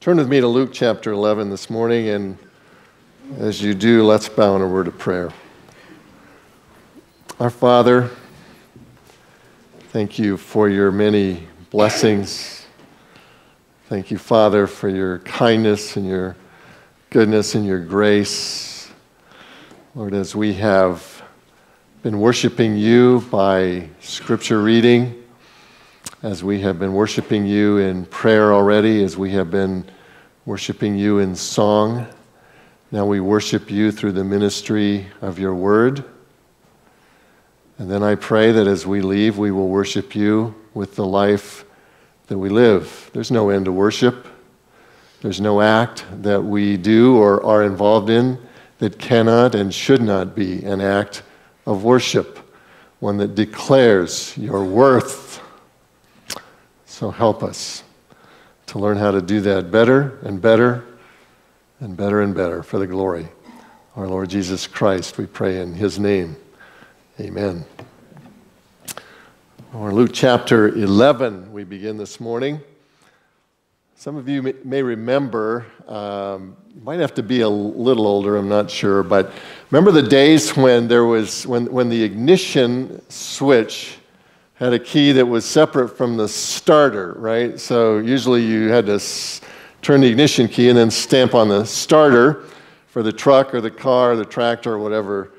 Turn with me to Luke chapter 11 this morning, and as you do, let's bow in a word of prayer. Our Father, thank you for your many blessings. Thank you, Father, for your kindness and your goodness and your grace. Lord, as we have been worshiping you by scripture reading, as we have been worshiping you in prayer already, as we have been worshiping you in song. Now we worship you through the ministry of your word. And then I pray that as we leave, we will worship you with the life that we live. There's no end to worship. There's no act that we do or are involved in that cannot and should not be an act of worship, one that declares your worth so help us to learn how to do that better and better and better and better for the glory. Of our Lord Jesus Christ, we pray in his name. Amen. Or Luke chapter 11, we begin this morning. Some of you may remember, um, you might have to be a little older, I'm not sure, but remember the days when there was, when, when the ignition switch had a key that was separate from the starter, right? So usually you had to turn the ignition key and then stamp on the starter for the truck or the car or the tractor or whatever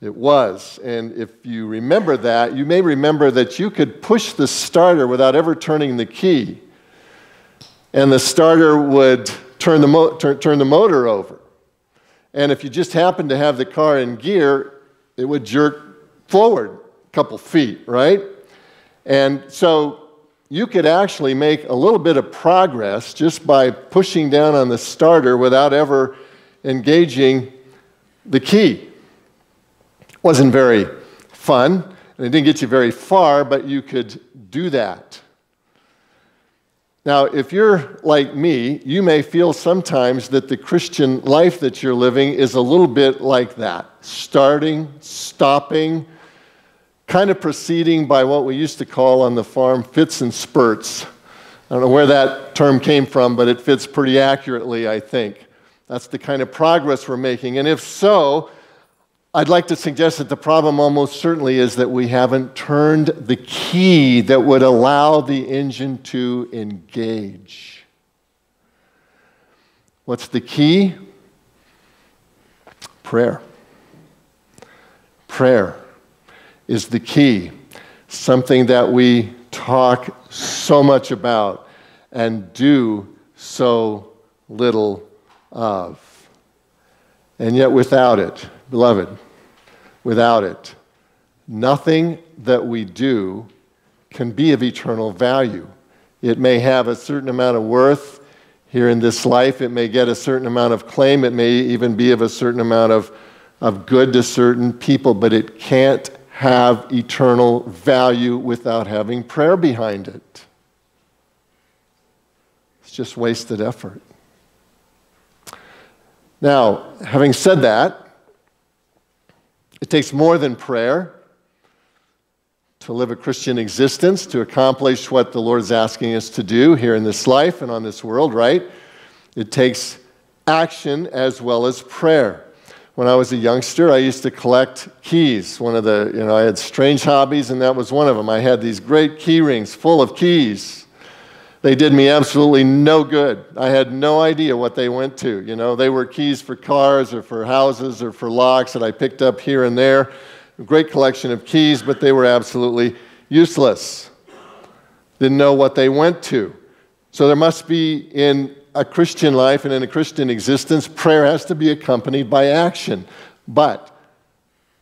it was. And if you remember that, you may remember that you could push the starter without ever turning the key. And the starter would turn the, turn the motor over. And if you just happened to have the car in gear, it would jerk forward a couple feet, right? And so you could actually make a little bit of progress just by pushing down on the starter without ever engaging the key. Wasn't very fun, and it didn't get you very far, but you could do that. Now, if you're like me, you may feel sometimes that the Christian life that you're living is a little bit like that starting, stopping, kind of proceeding by what we used to call on the farm fits and spurts. I don't know where that term came from, but it fits pretty accurately, I think. That's the kind of progress we're making. And if so, I'd like to suggest that the problem almost certainly is that we haven't turned the key that would allow the engine to engage. What's the key? Prayer. Prayer is the key, something that we talk so much about and do so little of. And yet, without it, beloved, without it, nothing that we do can be of eternal value. It may have a certain amount of worth here in this life, it may get a certain amount of claim, it may even be of a certain amount of, of good to certain people, but it can't have eternal value without having prayer behind it. It's just wasted effort. Now, having said that, it takes more than prayer to live a Christian existence, to accomplish what the Lord is asking us to do here in this life and on this world, right? It takes action as well as prayer. When I was a youngster, I used to collect keys. One of the, you know, I had strange hobbies, and that was one of them. I had these great key rings full of keys. They did me absolutely no good. I had no idea what they went to. You know, they were keys for cars or for houses or for locks that I picked up here and there. A great collection of keys, but they were absolutely useless. Didn't know what they went to. So there must be in a Christian life and in a Christian existence, prayer has to be accompanied by action. But,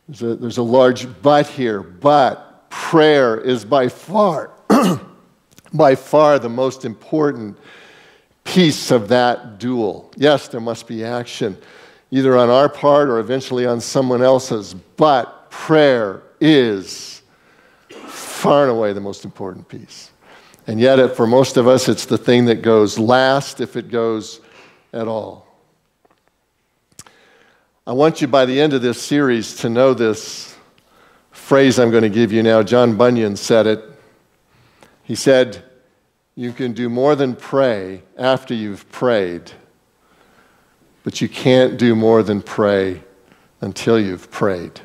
there's a, there's a large but here, but prayer is by far, by far the most important piece of that duel. Yes, there must be action, either on our part or eventually on someone else's, but prayer is far and away the most important piece. And yet, it, for most of us, it's the thing that goes last if it goes at all. I want you by the end of this series to know this phrase I'm going to give you now. John Bunyan said it. He said, You can do more than pray after you've prayed, but you can't do more than pray until you've prayed.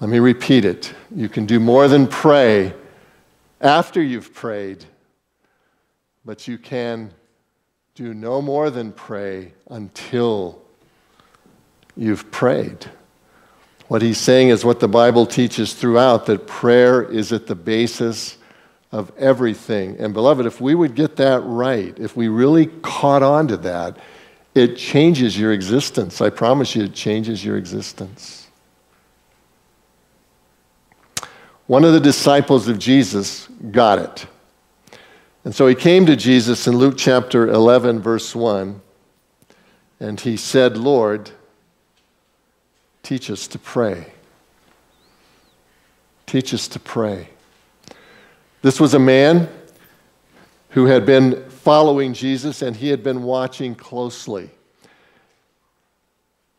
Let me repeat it. You can do more than pray after you've prayed, but you can do no more than pray until you've prayed. What he's saying is what the Bible teaches throughout that prayer is at the basis of everything. And beloved, if we would get that right, if we really caught on to that, it changes your existence. I promise you, it changes your existence. One of the disciples of Jesus got it. And so he came to Jesus in Luke chapter 11, verse 1, and he said, Lord, teach us to pray. Teach us to pray. This was a man who had been following Jesus and he had been watching closely.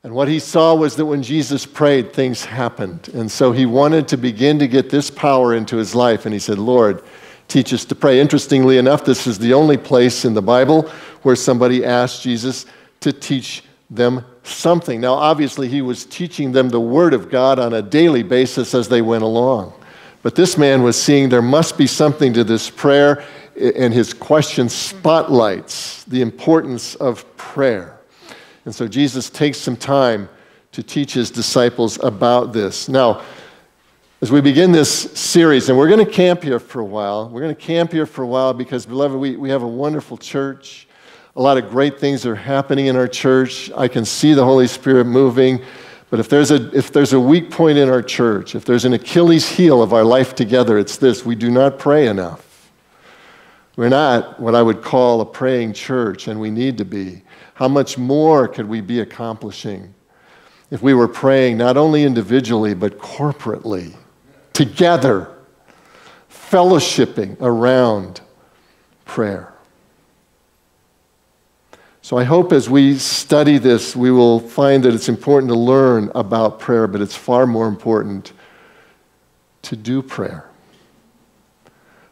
And what he saw was that when Jesus prayed, things happened. And so he wanted to begin to get this power into his life. And he said, Lord, teach us to pray. Interestingly enough, this is the only place in the Bible where somebody asked Jesus to teach them something. Now, obviously, he was teaching them the Word of God on a daily basis as they went along. But this man was seeing there must be something to this prayer, and his question spotlights the importance of prayer. And so Jesus takes some time to teach his disciples about this. Now, as we begin this series, and we're going to camp here for a while, we're going to camp here for a while because, beloved, we, we have a wonderful church. A lot of great things are happening in our church. I can see the Holy Spirit moving. But if there's, a, if there's a weak point in our church, if there's an Achilles heel of our life together, it's this we do not pray enough. We're not what I would call a praying church, and we need to be. How much more could we be accomplishing if we were praying not only individually, but corporately, together, fellowshipping around prayer? So I hope as we study this, we will find that it's important to learn about prayer, but it's far more important to do prayer.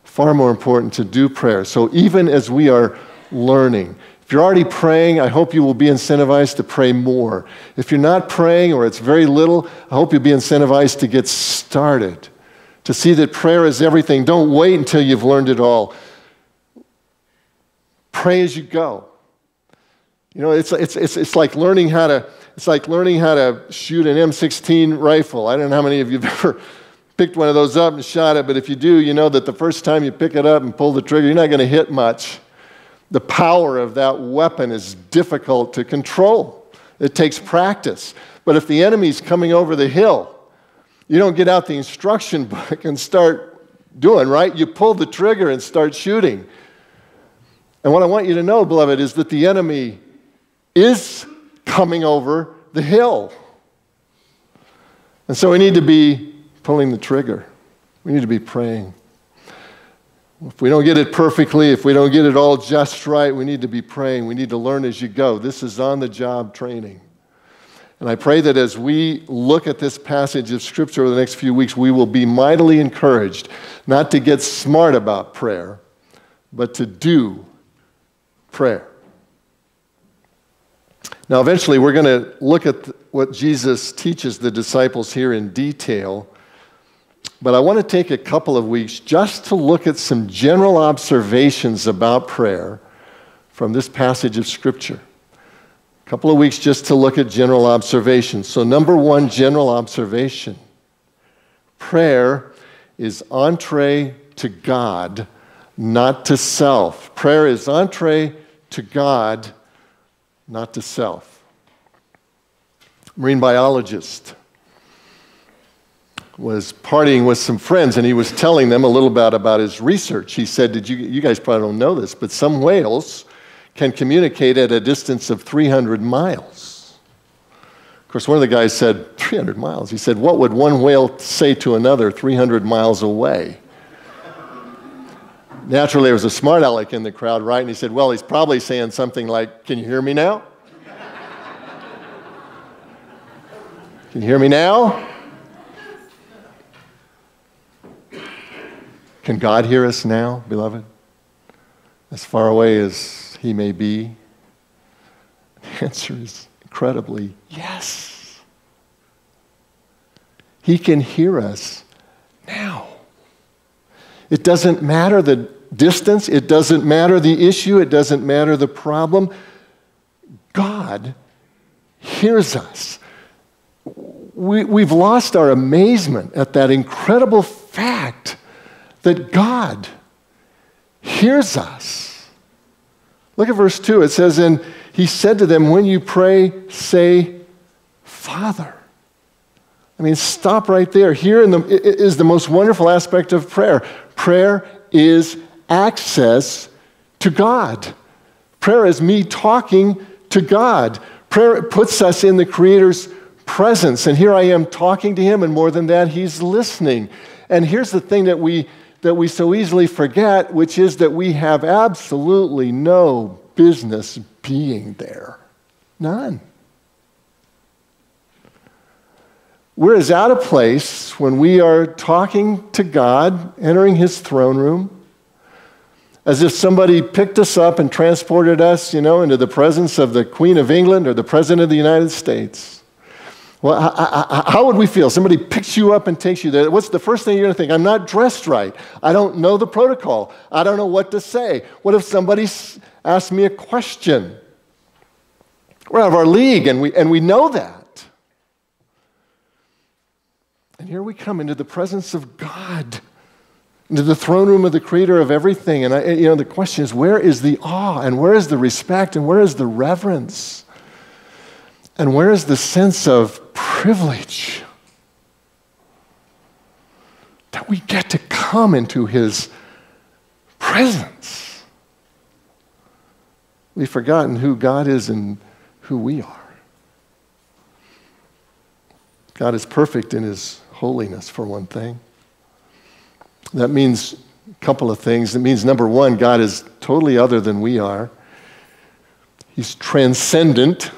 Far more important to do prayer. So even as we are learning, if you're already praying, I hope you will be incentivized to pray more. If you're not praying or it's very little, I hope you'll be incentivized to get started, to see that prayer is everything. Don't wait until you've learned it all. Pray as you go. You know, it's, it's, it's, it's like learning how to, it's like learning how to shoot an M16 rifle. I don't know how many of you have ever picked one of those up and shot it, but if you do, you know that the first time you pick it up and pull the trigger, you're not going to hit much. The power of that weapon is difficult to control. It takes practice. But if the enemy's coming over the hill, you don't get out the instruction book and start doing, right? You pull the trigger and start shooting. And what I want you to know, beloved, is that the enemy is coming over the hill. And so we need to be pulling the trigger. We need to be praying. If we don't get it perfectly, if we don't get it all just right, we need to be praying. We need to learn as you go. This is on the job training. And I pray that as we look at this passage of Scripture over the next few weeks, we will be mightily encouraged not to get smart about prayer, but to do prayer. Now, eventually, we're going to look at what Jesus teaches the disciples here in detail. But I want to take a couple of weeks just to look at some general observations about prayer from this passage of Scripture. A couple of weeks just to look at general observations. So, number one general observation prayer is entree to God, not to self. Prayer is entree to God not to self. Marine biologist was partying with some friends and he was telling them a little bit about his research. He said, Did you, you guys probably don't know this, but some whales can communicate at a distance of 300 miles. Of course, one of the guys said, 300 miles. He said, What would one whale say to another 300 miles away? Naturally, there was a smart aleck in the crowd, right? And he said, Well, he's probably saying something like, Can you hear me now? Can you hear me now? Can God hear us now, beloved? as far away as he may be? The answer is incredibly yes. He can hear us now. It doesn't matter the distance, it doesn't matter the issue, it doesn't matter the problem. God hears us. We, we've lost our amazement at that incredible fact that God hears us. Look at verse 2. It says, And he said to them, When you pray, say, Father. I mean, stop right there. Here in the, is the most wonderful aspect of prayer. Prayer is access to God. Prayer is me talking to God. Prayer puts us in the Creator's presence. And here I am talking to Him, and more than that, He's listening. And here's the thing that we, that we so easily forget, which is that we have absolutely no business being there. None. We're as out of place when we are talking to God, entering His throne room, as if somebody picked us up and transported us, you know, into the presence of the Queen of England or the President of the United States. Well, how would we feel? Somebody picks you up and takes you there. What's the first thing you're going to think? I'm not dressed right. I don't know the protocol. I don't know what to say. What if somebody asks me a question? We're out of our league, and we, and we know that. And here we come into the presence of God into the throne room of the creator of everything. And I, you know, the question is where is the awe and where is the respect and where is the reverence? And where is the sense of privilege that we get to come into his presence? We've forgotten who God is and who we are. God is perfect in his holiness, for one thing. That means a couple of things. It means, number one, God is totally other than we are, He's transcendent.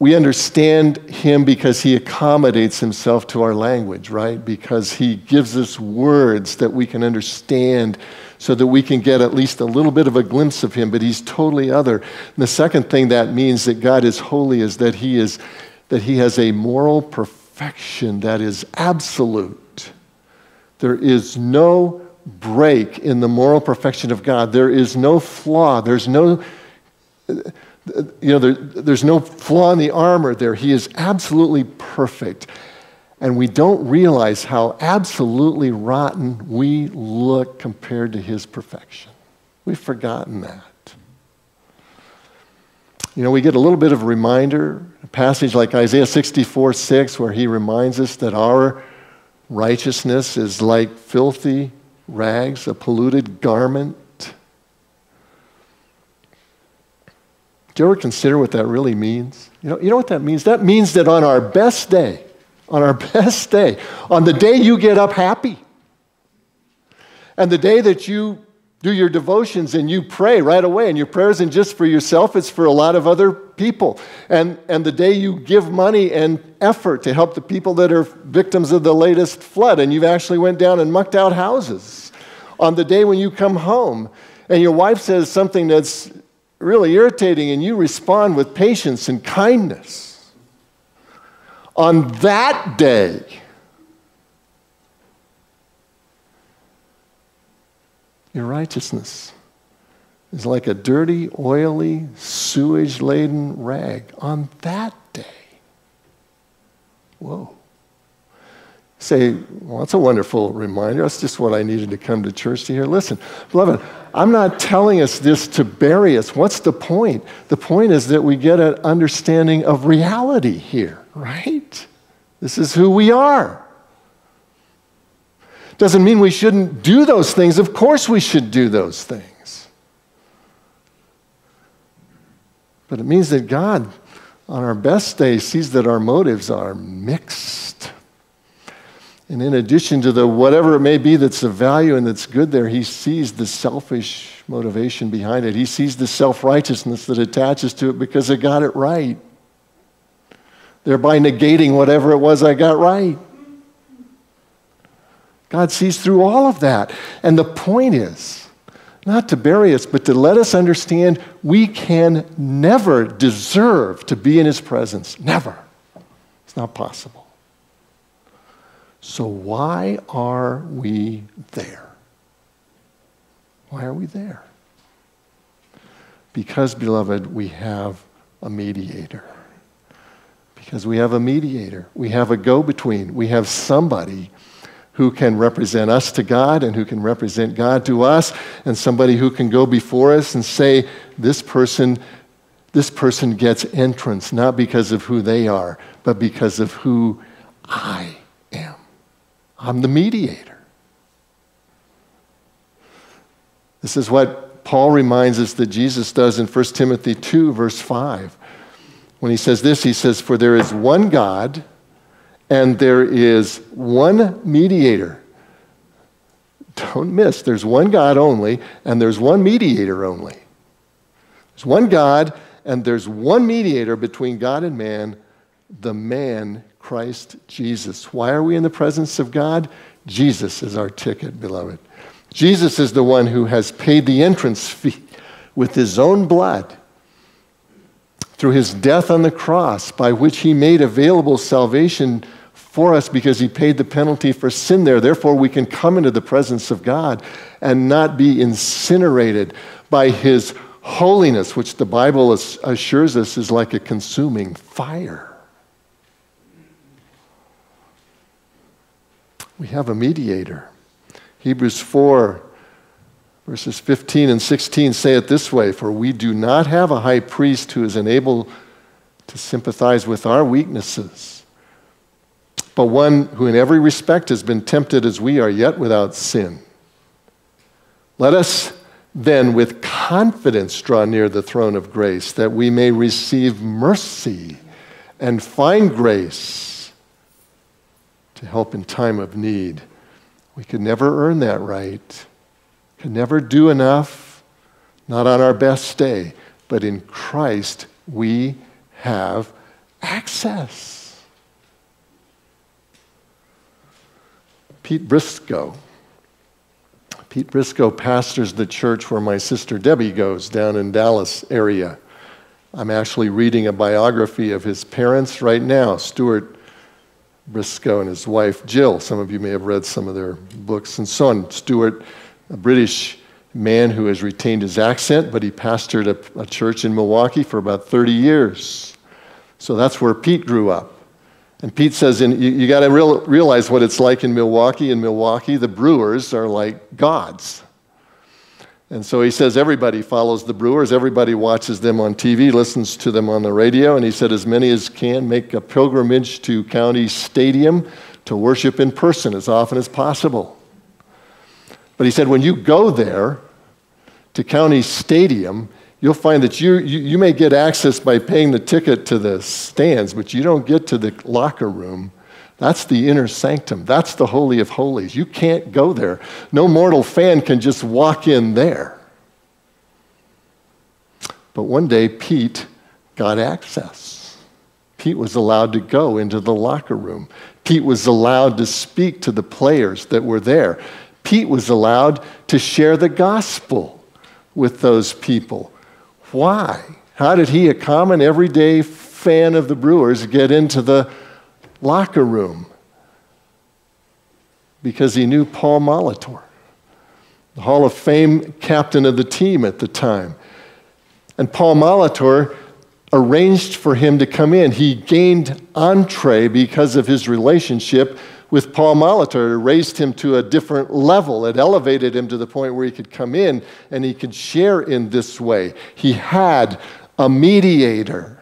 We understand him because he accommodates himself to our language, right? Because he gives us words that we can understand so that we can get at least a little bit of a glimpse of him, but he's totally other. And the second thing that means that God is holy is that he is that he has a moral perfection perfection that is absolute. There is no break in the moral perfection of God. There is no flaw. There's no, you know, there, there's no flaw in the armor there. He is absolutely perfect. And we don't realize how absolutely rotten we look compared to his perfection. We've forgotten that. You know, we get a little bit of a reminder, a passage like Isaiah 64 6, where he reminds us that our righteousness is like filthy rags, a polluted garment. Do you ever consider what that really means? You know, you know what that means? That means that on our best day, on our best day, on the day you get up happy, and the day that you do your devotions and you pray right away. And your prayer isn't just for yourself, it's for a lot of other people. And, and the day you give money and effort to help the people that are victims of the latest flood, and you've actually went down and mucked out houses. On the day when you come home and your wife says something that's really irritating and you respond with patience and kindness. On that day, Your righteousness is like a dirty, oily, sewage laden rag on that day. Whoa. Say, well, that's a wonderful reminder. That's just what I needed to come to church to hear. Listen, beloved, I'm not telling us this to bury us. What's the point? The point is that we get an understanding of reality here, right? This is who we are. Doesn't mean we shouldn't do those things. Of course, we should do those things. But it means that God, on our best day, sees that our motives are mixed. And in addition to the whatever it may be that's of value and that's good there, he sees the selfish motivation behind it. He sees the self righteousness that attaches to it because I got it right, thereby negating whatever it was I got right. God sees through all of that. And the point is not to bury us, but to let us understand we can never deserve to be in His presence. Never. It's not possible. So, why are we there? Why are we there? Because, beloved, we have a mediator. Because we have a mediator. We have a go between. We have somebody who can represent us to God and who can represent God to us, and somebody who can go before us and say, This person, this person gets entrance, not because of who they are, but because of who I. I'm the mediator. This is what Paul reminds us that Jesus does in 1 Timothy 2, verse 5. When he says this, he says, For there is one God and there is one mediator. Don't miss, there's one God only, and there's one mediator only. There's one God, and there's one mediator between God and man, the man Christ Jesus. Why are we in the presence of God? Jesus is our ticket, beloved. Jesus is the one who has paid the entrance fee with his own blood through his death on the cross, by which he made available salvation for us because he paid the penalty for sin there. Therefore, we can come into the presence of God and not be incinerated by his holiness, which the Bible assures us is like a consuming fire. We have a mediator. Hebrews 4, verses 15 and 16 say it this way For we do not have a high priest who is unable to sympathize with our weaknesses, but one who in every respect has been tempted as we are, yet without sin. Let us then with confidence draw near the throne of grace, that we may receive mercy and find grace to help in time of need. We could never earn that right, could never do enough, not on our best day, but in Christ we have access. Pete Briscoe. Pete Briscoe pastors the church where my sister Debbie goes down in Dallas area. I'm actually reading a biography of his parents right now, Stuart Briscoe and his wife Jill. Some of you may have read some of their books and so on. Stuart, a British man who has retained his accent, but he pastored a, a church in Milwaukee for about 30 years. So that's where Pete grew up. And Pete says, in, you, you got to real, realize what it's like in Milwaukee. In Milwaukee, the Brewers are like gods. And so he says everybody follows the Brewers, everybody watches them on TV, listens to them on the radio, and he said as many as can make a pilgrimage to County Stadium to worship in person as often as possible. But he said when you go there to County Stadium, you'll find that you, you, you may get access by paying the ticket to the stands, but you don't get to the locker room that's the inner sanctum. That's the Holy of Holies. You can't go there. No mortal fan can just walk in there. But one day, Pete got access. Pete was allowed to go into the locker room. Pete was allowed to speak to the players that were there. Pete was allowed to share the gospel with those people. Why? How did he, a common everyday fan of the Brewers, get into the locker room because he knew Paul Molitor, the Hall of Fame captain of the team at the time. And Paul Molitor arranged for him to come in. He gained entree because of his relationship with Paul Molitor. It raised him to a different level. It elevated him to the point where he could come in and he could share in this way. He had a mediator.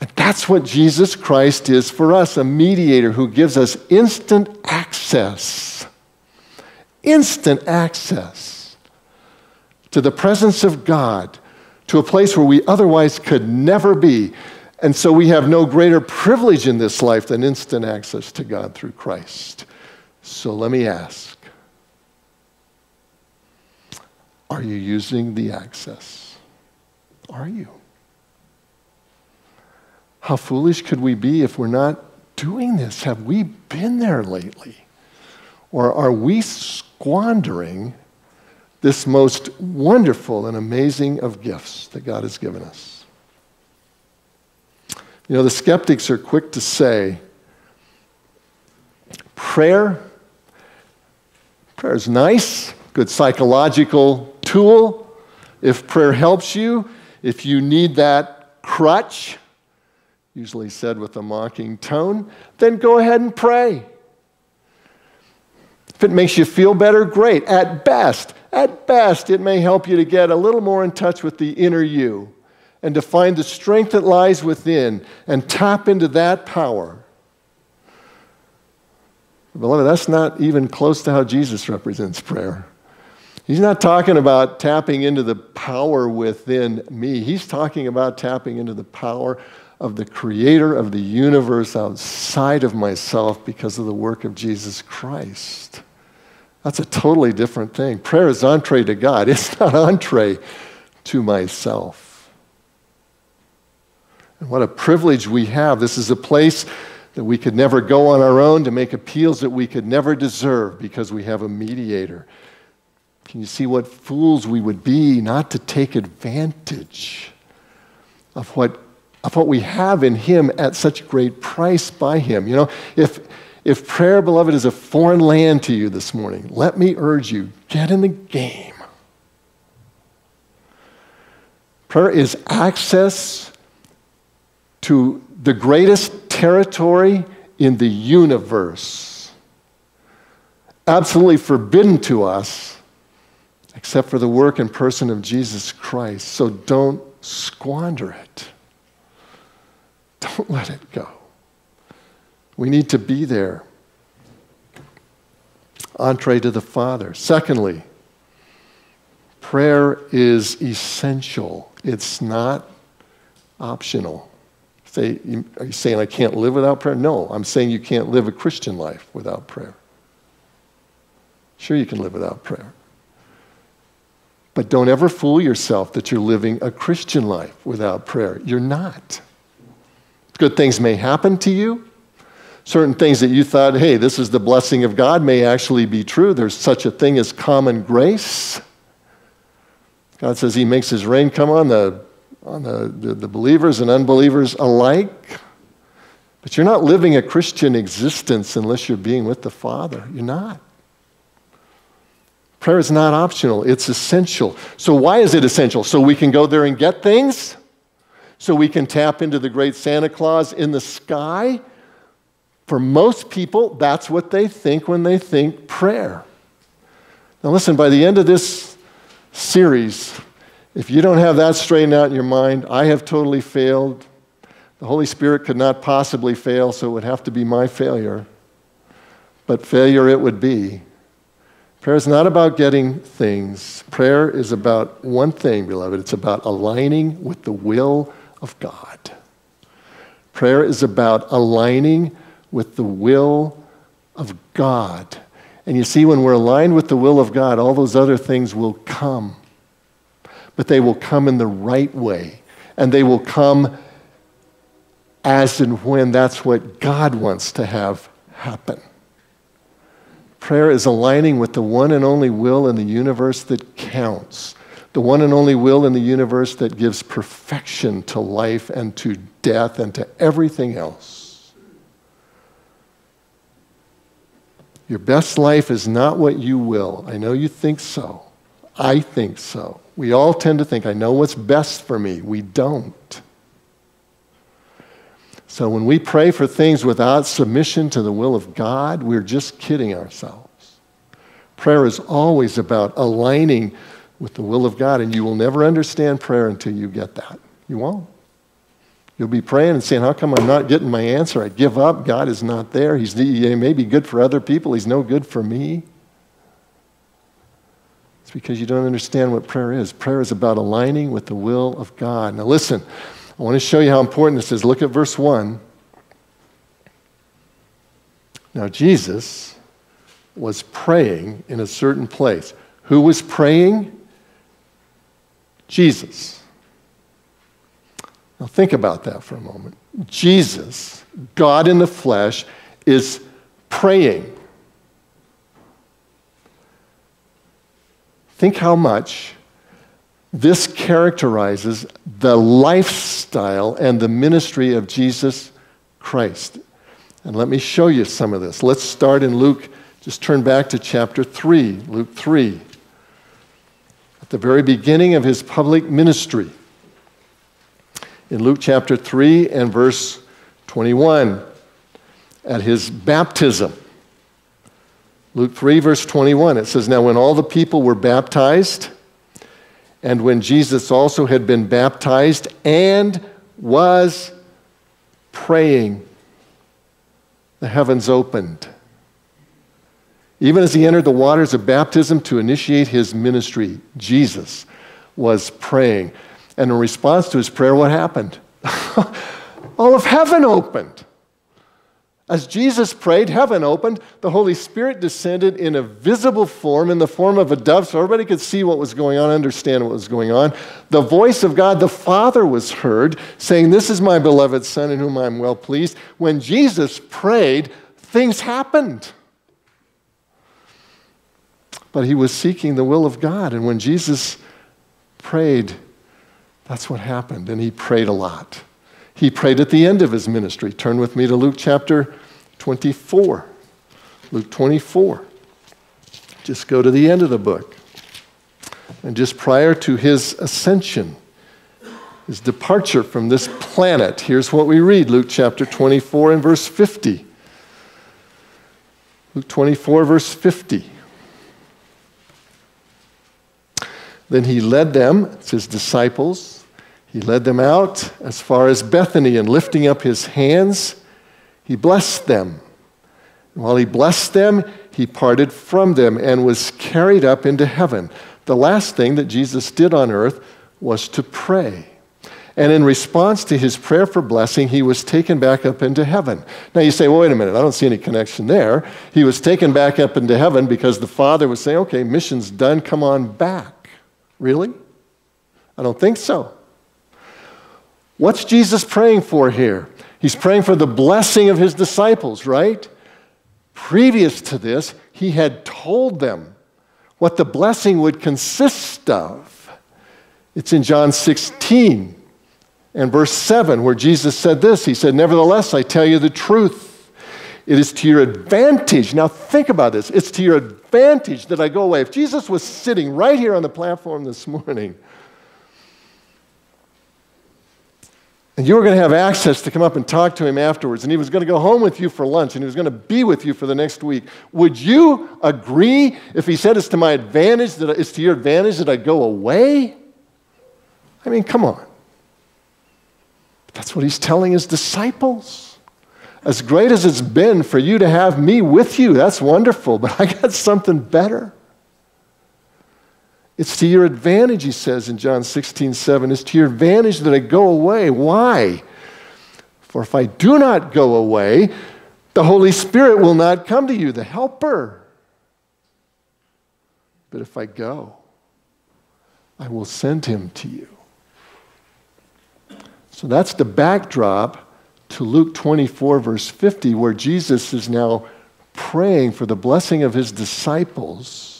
And that's what Jesus Christ is for us a mediator who gives us instant access. Instant access to the presence of God, to a place where we otherwise could never be. And so we have no greater privilege in this life than instant access to God through Christ. So let me ask Are you using the access? Are you? How foolish could we be if we're not doing this? Have we been there lately? Or are we squandering this most wonderful and amazing of gifts that God has given us? You know, the skeptics are quick to say, prayer, prayer is nice, good psychological tool. If prayer helps you, if you need that crutch, usually said with a mocking tone, then go ahead and pray. If it makes you feel better, great. At best, at best, it may help you to get a little more in touch with the inner you and to find the strength that lies within and tap into that power. Beloved, that's not even close to how Jesus represents prayer. He's not talking about tapping into the power within me. He's talking about tapping into the power of the creator of the universe outside of myself because of the work of Jesus Christ. That's a totally different thing. Prayer is entree to God, it's not entree to myself. And what a privilege we have. This is a place that we could never go on our own to make appeals that we could never deserve because we have a mediator. Can you see what fools we would be not to take advantage of what, of what we have in Him at such great price by Him? You know, if, if prayer, beloved, is a foreign land to you this morning, let me urge you get in the game. Prayer is access to the greatest territory in the universe, absolutely forbidden to us except for the work and person of Jesus Christ. So don't squander it. Don't let it go. We need to be there. Entree to the Father. Secondly, prayer is essential, it's not optional. Say, are you saying I can't live without prayer? No, I'm saying you can't live a Christian life without prayer. Sure, you can live without prayer. But don't ever fool yourself that you're living a Christian life without prayer. You're not. Good things may happen to you. Certain things that you thought, hey, this is the blessing of God, may actually be true. There's such a thing as common grace. God says He makes His rain come on the, on the, the, the believers and unbelievers alike. But you're not living a Christian existence unless you're being with the Father. You're not. Prayer is not optional, it's essential. So, why is it essential? So we can go there and get things? So we can tap into the great Santa Claus in the sky? For most people, that's what they think when they think prayer. Now, listen, by the end of this series, if you don't have that straightened out in your mind, I have totally failed. The Holy Spirit could not possibly fail, so it would have to be my failure. But failure it would be. Prayer is not about getting things. Prayer is about one thing, beloved. It's about aligning with the will of God. Prayer is about aligning with the will of God. And you see, when we're aligned with the will of God, all those other things will come. But they will come in the right way. And they will come as and when that's what God wants to have happen. Prayer is aligning with the one and only will in the universe that counts, the one and only will in the universe that gives perfection to life and to death and to everything else. Your best life is not what you will. I know you think so. I think so. We all tend to think, I know what's best for me. We don't. So when we pray for things without submission to the will of God, we're just kidding ourselves. Prayer is always about aligning with the will of God, and you will never understand prayer until you get that. You won't. You'll be praying and saying, How come I'm not getting my answer? I give up. God is not there. He's, he may be good for other people, He's no good for me. It's because you don't understand what prayer is. Prayer is about aligning with the will of God. Now, listen. I want to show you how important this is. Look at verse 1. Now, Jesus was praying in a certain place. Who was praying? Jesus. Now, think about that for a moment. Jesus, God in the flesh, is praying. Think how much this characterizes the lifestyle and the ministry of Jesus Christ. And let me show you some of this. Let's start in Luke, just turn back to chapter 3, Luke 3. At the very beginning of his public ministry, in Luke chapter 3 and verse 21, at his baptism. Luke 3, verse 21, it says, Now when all the people were baptized, and when Jesus also had been baptized and was praying, the heavens opened. Even as he entered the waters of baptism to initiate his ministry, Jesus was praying. And in response to his prayer, what happened? All of heaven opened. As Jesus prayed, heaven opened, the Holy Spirit descended in a visible form, in the form of a dove, so everybody could see what was going on, understand what was going on. The voice of God the Father was heard, saying, This is my beloved Son in whom I am well pleased. When Jesus prayed, things happened. But he was seeking the will of God, and when Jesus prayed, that's what happened, and he prayed a lot. He prayed at the end of his ministry. Turn with me to Luke chapter 24. Luke 24. Just go to the end of the book. And just prior to his ascension, his departure from this planet, here's what we read Luke chapter 24 and verse 50. Luke 24, verse 50. Then he led them, it's his disciples, he led them out as far as Bethany, and lifting up his hands, he blessed them. And while he blessed them, he parted from them and was carried up into heaven. The last thing that Jesus did on earth was to pray. And in response to his prayer for blessing, he was taken back up into heaven. Now you say, well, wait a minute, I don't see any connection there. He was taken back up into heaven because the Father was saying, okay, mission's done, come on back. Really? I don't think so. What's Jesus praying for here? He's praying for the blessing of his disciples, right? Previous to this, he had told them what the blessing would consist of. It's in John 16 and verse 7 where Jesus said this He said, Nevertheless, I tell you the truth. It is to your advantage. Now, think about this. It's to your advantage that I go away. If Jesus was sitting right here on the platform this morning, And you were going to have access to come up and talk to him afterwards, and he was going to go home with you for lunch, and he was going to be with you for the next week. Would you agree if he said it's to my advantage, that it's to your advantage that I go away? I mean, come on. That's what he's telling his disciples. As great as it's been for you to have me with you, that's wonderful, but I got something better. It's to your advantage, he says in John 16, 7. It's to your advantage that I go away. Why? For if I do not go away, the Holy Spirit will not come to you, the helper. But if I go, I will send him to you. So that's the backdrop to Luke 24, verse 50, where Jesus is now praying for the blessing of his disciples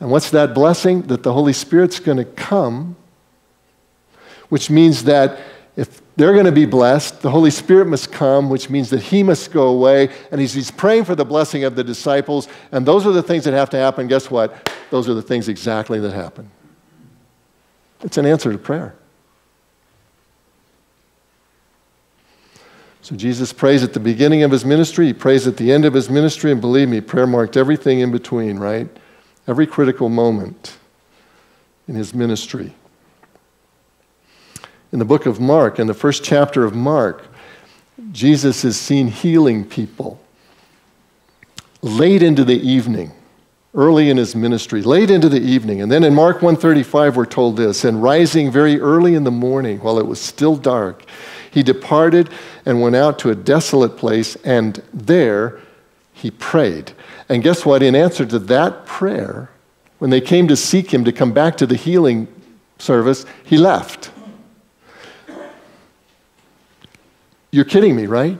and what's that blessing? That the Holy Spirit's going to come, which means that if they're going to be blessed, the Holy Spirit must come, which means that He must go away. And he's, he's praying for the blessing of the disciples. And those are the things that have to happen. Guess what? Those are the things exactly that happen. It's an answer to prayer. So Jesus prays at the beginning of his ministry, he prays at the end of his ministry, and believe me, prayer marked everything in between, right? every critical moment in his ministry. In the book of Mark, in the first chapter of Mark, Jesus is seen healing people late into the evening, early in his ministry, late into the evening. And then in Mark 135 we're told this, and rising very early in the morning while it was still dark, he departed and went out to a desolate place and there he prayed. And guess what? In answer to that prayer, when they came to seek him to come back to the healing service, he left. You're kidding me, right?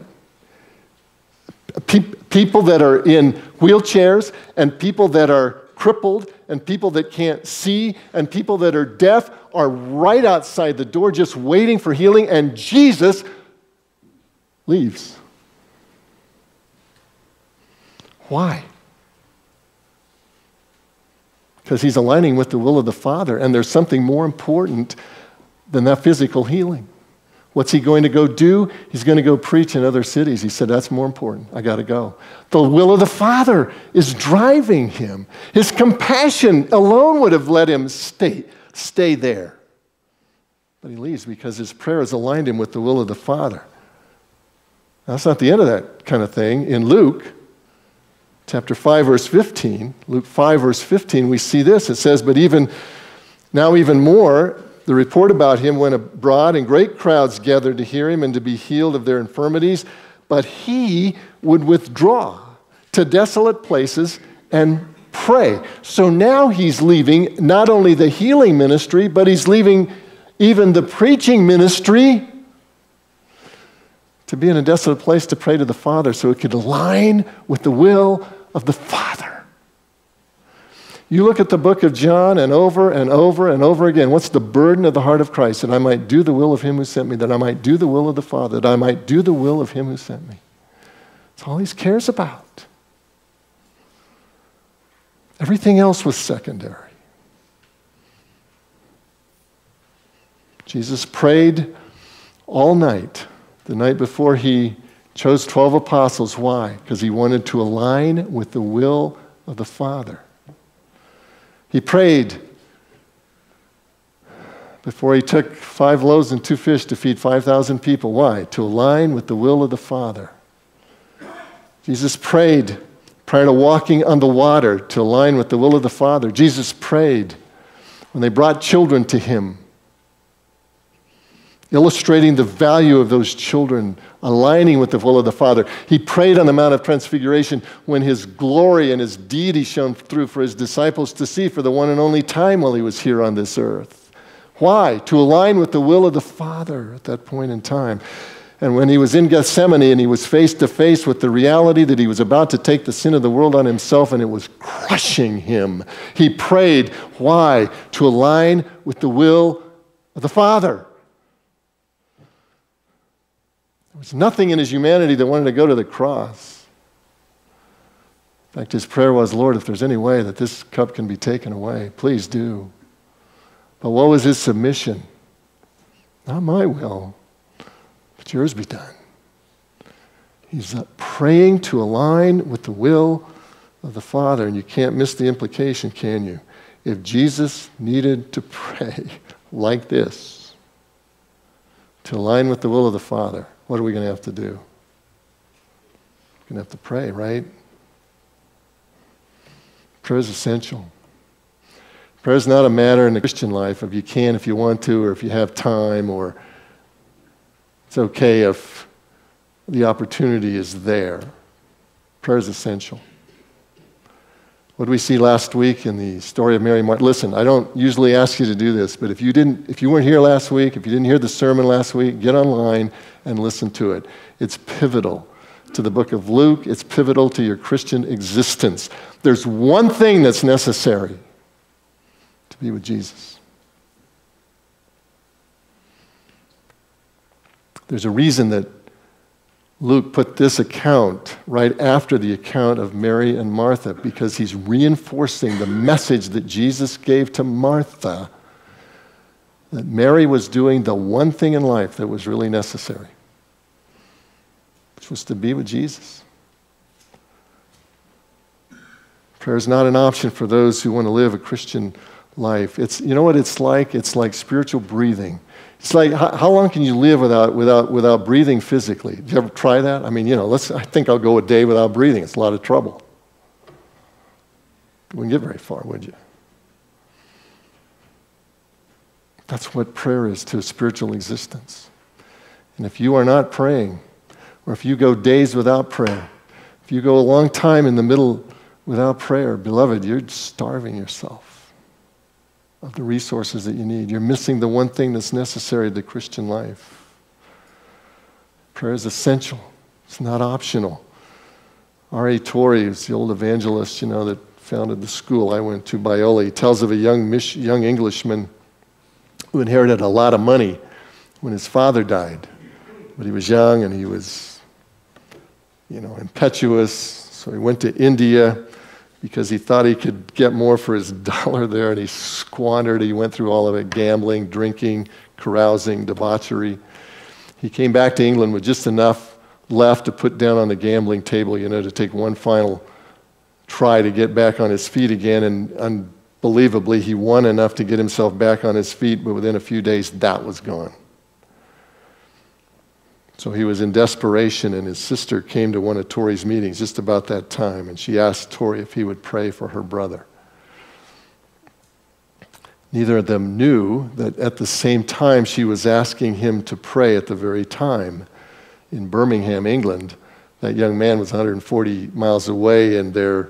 Pe- people that are in wheelchairs and people that are crippled and people that can't see and people that are deaf are right outside the door just waiting for healing, and Jesus leaves. Why? Because he's aligning with the will of the Father, and there's something more important than that physical healing. What's he going to go do? He's going to go preach in other cities. He said, That's more important. I got to go. The will of the Father is driving him. His compassion alone would have let him stay, stay there. But he leaves because his prayer has aligned him with the will of the Father. That's not the end of that kind of thing. In Luke chapter 5, verse 15, Luke 5, verse 15, we see this. It says, But even now, even more, the report about him went abroad, and great crowds gathered to hear him and to be healed of their infirmities. But he would withdraw to desolate places and pray. So now he's leaving not only the healing ministry, but he's leaving even the preaching ministry to be in a desolate place to pray to the Father so it could align with the will of the Father. You look at the book of John and over and over and over again. What's the burden of the heart of Christ? That I might do the will of him who sent me, that I might do the will of the Father, that I might do the will of him who sent me. That's all he cares about. Everything else was secondary. Jesus prayed all night, the night before he chose 12 apostles. Why? Because he wanted to align with the will of the Father. He prayed before he took five loaves and two fish to feed 5,000 people. Why? To align with the will of the Father. Jesus prayed prior to walking on the water to align with the will of the Father. Jesus prayed when they brought children to him illustrating the value of those children, aligning with the will of the Father. He prayed on the Mount of Transfiguration when his glory and his deity shone through for his disciples to see for the one and only time while he was here on this earth. Why? To align with the will of the Father at that point in time. And when he was in Gethsemane and he was face to face with the reality that he was about to take the sin of the world on himself and it was crushing him, he prayed. Why? To align with the will of the Father. There was nothing in his humanity that wanted to go to the cross. In fact, his prayer was, Lord, if there's any way that this cup can be taken away, please do. But what was his submission? Not my will, but yours be done. He's uh, praying to align with the will of the Father, and you can't miss the implication, can you? If Jesus needed to pray like this, to align with the will of the Father, what are we going to have to do? We're going to have to pray, right? Prayer is essential. Prayer is not a matter in the Christian life of you can if you want to, or if you have time, or it's okay if the opportunity is there. Prayer is essential. What did we see last week in the story of Mary Martha? Listen, I don't usually ask you to do this, but if you didn't, if you weren't here last week, if you didn't hear the sermon last week, get online and listen to it. It's pivotal to the book of Luke. It's pivotal to your Christian existence. There's one thing that's necessary to be with Jesus. There's a reason that Luke put this account right after the account of Mary and Martha because he's reinforcing the message that Jesus gave to Martha that Mary was doing the one thing in life that was really necessary, which was to be with Jesus. Prayer is not an option for those who want to live a Christian life. It's, you know what it's like? It's like spiritual breathing. It's like, how, how, long can you live without, without, without breathing physically? Did you ever try that? I mean, you know, let's, I think I'll go a day without breathing. It's a lot of trouble. You wouldn't get very far, would you? That's what prayer is to a spiritual existence. And if you are not praying, or if you go days without prayer, if you go a long time in the middle without prayer, beloved, you're starving yourself of the resources that you need. You're missing the one thing that's necessary to the Christian life. Prayer is essential, it's not optional. R.A. Torrey is the old evangelist, you know, that founded the school I went to, Biola. He tells of a young, young Englishman who inherited a lot of money when his father died. But he was young and he was, you know, impetuous. So he went to India because he thought he could get more for his dollar there and he squandered. He went through all of it gambling, drinking, carousing, debauchery. He came back to England with just enough left to put down on the gambling table, you know, to take one final try to get back on his feet again. And unbelievably, he won enough to get himself back on his feet, but within a few days, that was gone. So he was in desperation, and his sister came to one of Torrey's meetings just about that time, and she asked Torrey if he would pray for her brother. Neither of them knew that at the same time she was asking him to pray at the very time in Birmingham, England, that young man was 140 miles away in their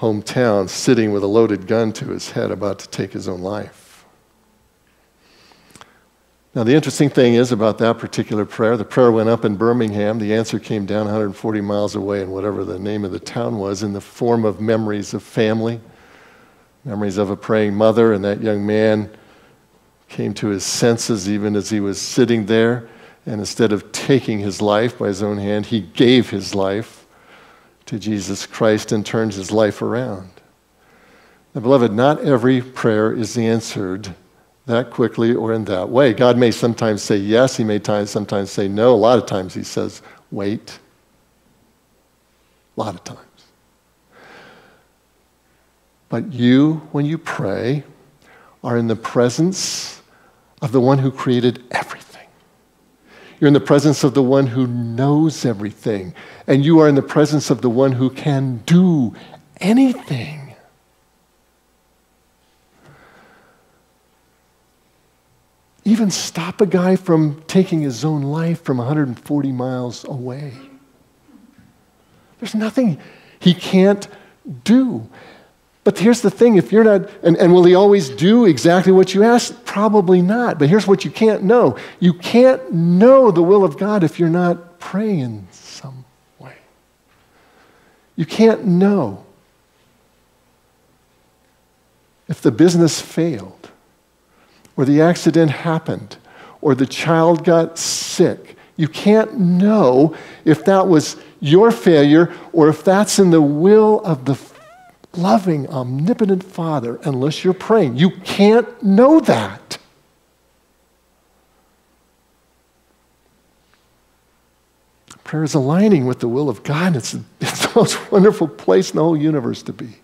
hometown, sitting with a loaded gun to his head, about to take his own life. Now, the interesting thing is about that particular prayer, the prayer went up in Birmingham. The answer came down 140 miles away in whatever the name of the town was, in the form of memories of family, memories of a praying mother. And that young man came to his senses even as he was sitting there. And instead of taking his life by his own hand, he gave his life to Jesus Christ and turned his life around. Now, beloved, not every prayer is answered that quickly or in that way. God may sometimes say yes, He may sometimes say no. A lot of times He says, wait. A lot of times. But you, when you pray, are in the presence of the one who created everything. You're in the presence of the one who knows everything. And you are in the presence of the one who can do anything. Even stop a guy from taking his own life from 140 miles away. There's nothing he can't do. But here's the thing if you're not, and, and will he always do exactly what you ask? Probably not. But here's what you can't know you can't know the will of God if you're not praying in some way. You can't know if the business failed or the accident happened, or the child got sick. You can't know if that was your failure or if that's in the will of the loving, omnipotent Father unless you're praying. You can't know that. Prayer is aligning with the will of God. It's, it's the most wonderful place in the whole universe to be.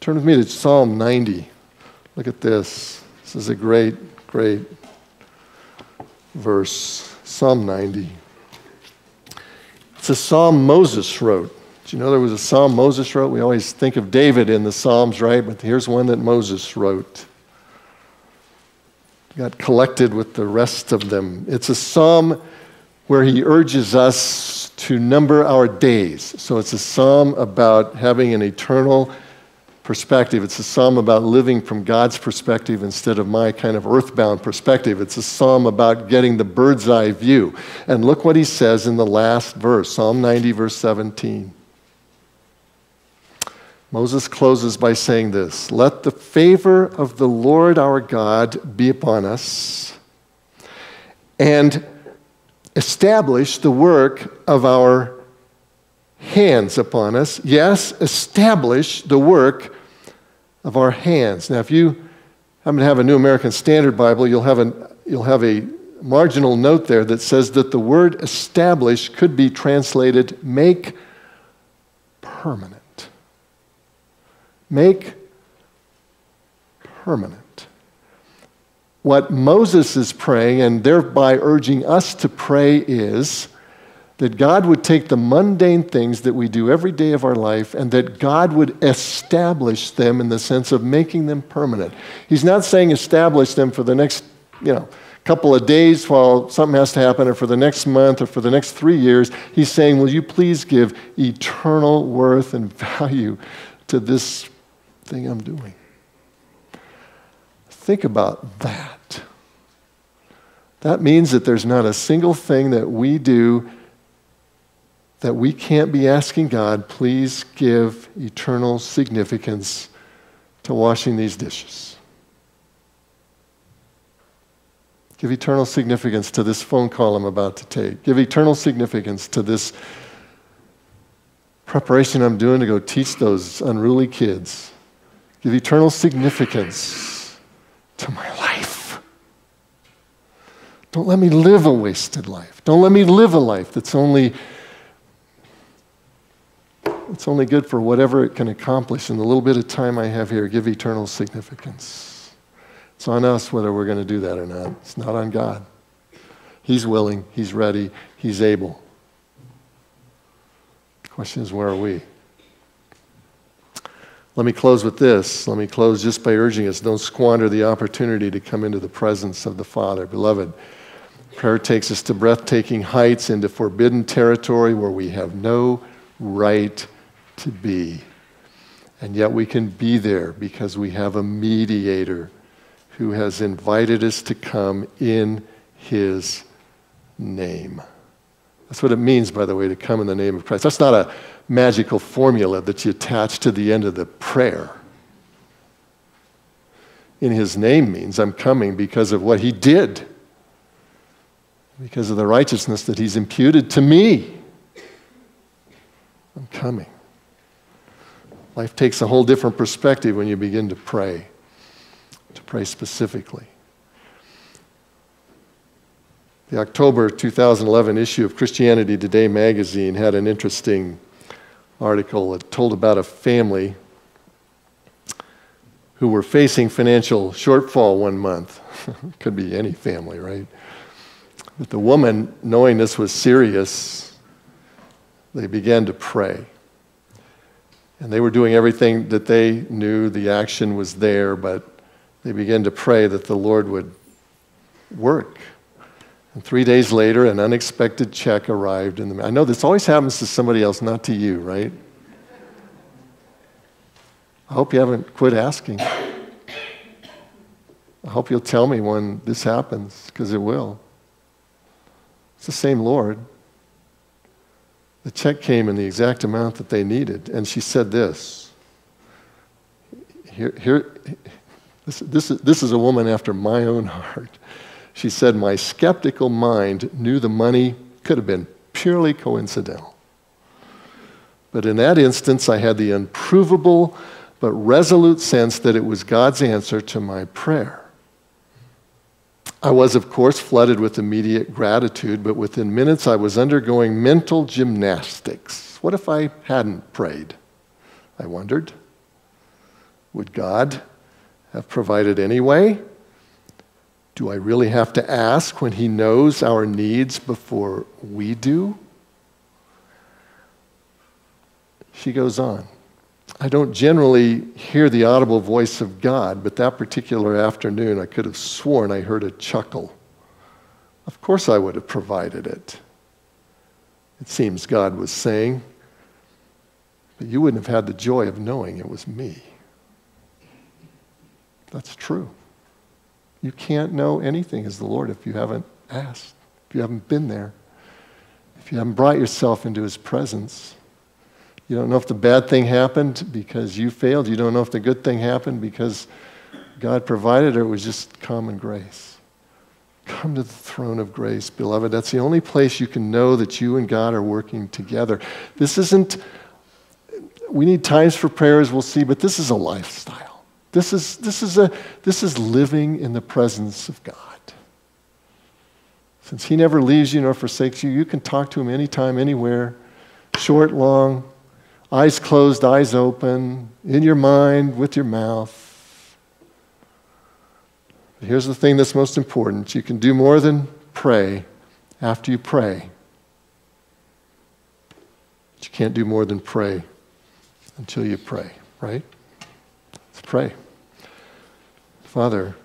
Turn with me to Psalm 90. Look at this. This is a great, great verse. Psalm 90. It's a psalm Moses wrote. Do you know there was a psalm Moses wrote? We always think of David in the Psalms, right? But here's one that Moses wrote. Got collected with the rest of them. It's a psalm where he urges us to number our days. So it's a psalm about having an eternal perspective. It's a psalm about living from God's perspective instead of my kind of earthbound perspective. It's a psalm about getting the bird's eye view. And look what he says in the last verse Psalm 90, verse 17. Moses closes by saying this Let the favor of the Lord our God be upon us and establish the work of our hands upon us. Yes, establish the work of our hands. Now, if you happen to have a New American Standard Bible, you'll have, an, you'll have a marginal note there that says that the word establish could be translated make permanent. Make permanent. What Moses is praying and thereby urging us to pray is that God would take the mundane things that we do every day of our life and that God would establish them in the sense of making them permanent. He's not saying establish them for the next, you know, couple of days while something has to happen or for the next month or for the next 3 years. He's saying, "Will you please give eternal worth and value to this thing I'm doing?" Think about that. That means that there's not a single thing that we do that we can't be asking God, please give eternal significance to washing these dishes. Give eternal significance to this phone call I'm about to take. Give eternal significance to this preparation I'm doing to go teach those unruly kids. Give eternal significance to my life. Don't let me live a wasted life. Don't let me live a life that's only it's only good for whatever it can accomplish in the little bit of time I have here. Give eternal significance. It's on us whether we're going to do that or not. It's not on God. He's willing, He's ready, He's able. The question is, where are we? Let me close with this. Let me close just by urging us don't squander the opportunity to come into the presence of the Father. Beloved, prayer takes us to breathtaking heights, into forbidden territory where we have no right to be. And yet we can be there because we have a mediator who has invited us to come in his name. That's what it means, by the way, to come in the name of Christ. That's not a magical formula that you attach to the end of the prayer. In his name means I'm coming because of what he did, because of the righteousness that he's imputed to me. I'm coming. Life takes a whole different perspective when you begin to pray, to pray specifically. The October 2011 issue of Christianity Today magazine had an interesting article. that told about a family who were facing financial shortfall one month. Could be any family, right? But the woman, knowing this was serious, they began to pray. And they were doing everything that they knew, the action was there, but they began to pray that the Lord would work. And three days later, an unexpected check arrived in the mail. I know this always happens to somebody else, not to you, right? I hope you haven't quit asking. I hope you'll tell me when this happens, because it will. It's the same Lord. The check came in the exact amount that they needed. And she said this. Here, here, this, this, this is a woman after my own heart. She said, My skeptical mind knew the money could have been purely coincidental. But in that instance, I had the unprovable but resolute sense that it was God's answer to my prayer. I was, of course, flooded with immediate gratitude, but within minutes I was undergoing mental gymnastics. What if I hadn't prayed? I wondered. Would God have provided anyway? Do I really have to ask when He knows our needs before we do? She goes on. I don't generally hear the audible voice of God, but that particular afternoon I could have sworn I heard a chuckle. Of course I would have provided it. It seems God was saying, but you wouldn't have had the joy of knowing it was me. That's true. You can't know anything as the Lord if you haven't asked, if you haven't been there, if you haven't brought yourself into His presence. You don't know if the bad thing happened because you failed. You don't know if the good thing happened because God provided or it was just common grace. Come to the throne of grace, beloved. That's the only place you can know that you and God are working together. This isn't, we need times for prayers, we'll see, but this is a lifestyle. This is, this is, a, this is living in the presence of God. Since He never leaves you nor forsakes you, you can talk to Him anytime, anywhere, short, long, eyes closed, eyes open, in your mind, with your mouth. But here's the thing that's most important you can do more than pray after you pray. But you can't do more than pray until you pray, right? Let's pray. Father,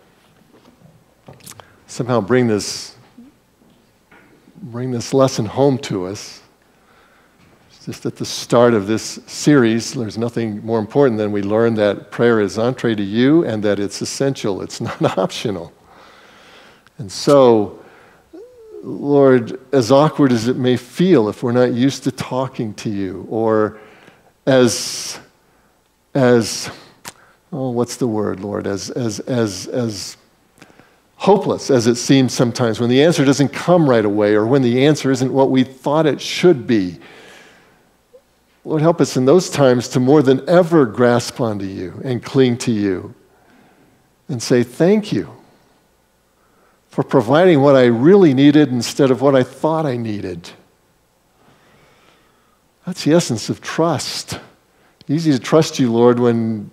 somehow bring this bring this lesson home to us just at the start of this series, there's nothing more important than we learn that prayer is entree to you and that it's essential, it's not optional. And so, Lord, as awkward as it may feel if we're not used to talking to you, or as, as oh, what's the word, Lord, as, as, as, as hopeless as it seems sometimes when the answer doesn't come right away or when the answer isn't what we thought it should be. Lord, help us in those times to more than ever grasp onto you and cling to you and say, Thank you for providing what I really needed instead of what I thought I needed. That's the essence of trust. Easy to trust you, Lord, when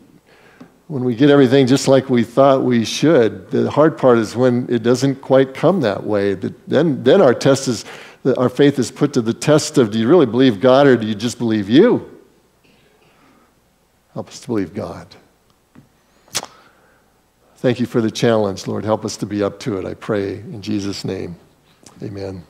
when we get everything just like we thought we should. The hard part is when it doesn't quite come that way. Then, then our test is, our faith is put to the test of do you really believe God or do you just believe you? Help us to believe God. Thank you for the challenge, Lord. Help us to be up to it. I pray in Jesus' name. Amen.